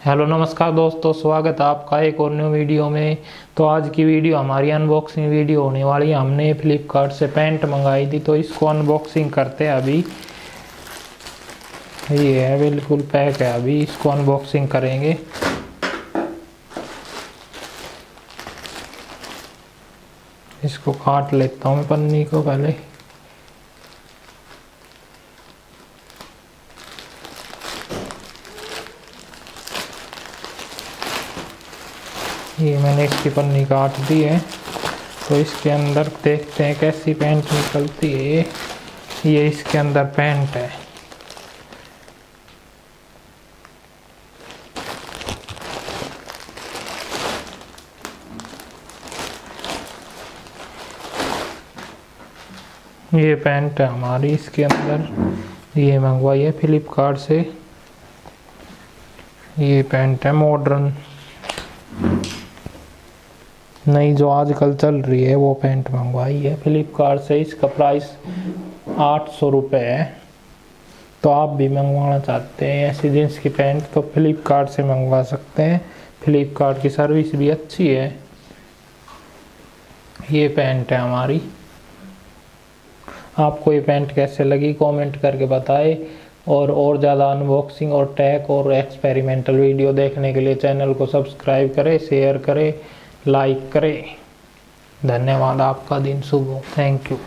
Hello, नमस्कार दोस्तों, स्वागत है आपका एक और न्यू वीडियो में। तो आज की वीडियो हमारी अनबॉक्सिंग वीडियो होने वाली है। हमने फ्लिपकार्ट से पैंट मंगाई थी तो इसको अनबॉक्सिंग करते हैं अभी। ये है, बिल्कुल पैक है अभी, इसको अनबॉक्सिंग करेंगे। इसको काट लेता हूँ पन्नी को पहले। ये मैंने इसकी पन्नी काट दी है। तो इसके अंदर देखते हैं कैसी पैंट निकलती है। ये इसके अंदर पैंट है। ये पैंट है हमारी इसके अंदर। ये मंगवाई है फ्लिपकार्ट से। ये पैंट है मॉडर्न। नई जो आजकल चल रही है, वो पैंट मंगवाई है। फ्लिपकार्ट से इसका प्राइस आठ सौ रुपये है। तो आप भी मंगवाना चाहते हैं ऐसी जींस की पैंट तो फ्लिपकार्ट से मंगवा सकते हैं। फ्लिपकार्ट की सर्विस भी अच्छी है। ये पैंट है हमारी। आपको ये पैंट कैसे लगी कमेंट करके बताएँ। और और ज़्यादा अनबॉक्सिंग और टैग और एक्सपेरिमेंटल वीडियो देखने के लिए चैनल को सब्सक्राइब करें शेयर करें। लाइक करें। धन्यवाद आपका दिन शुभ हो। Thank you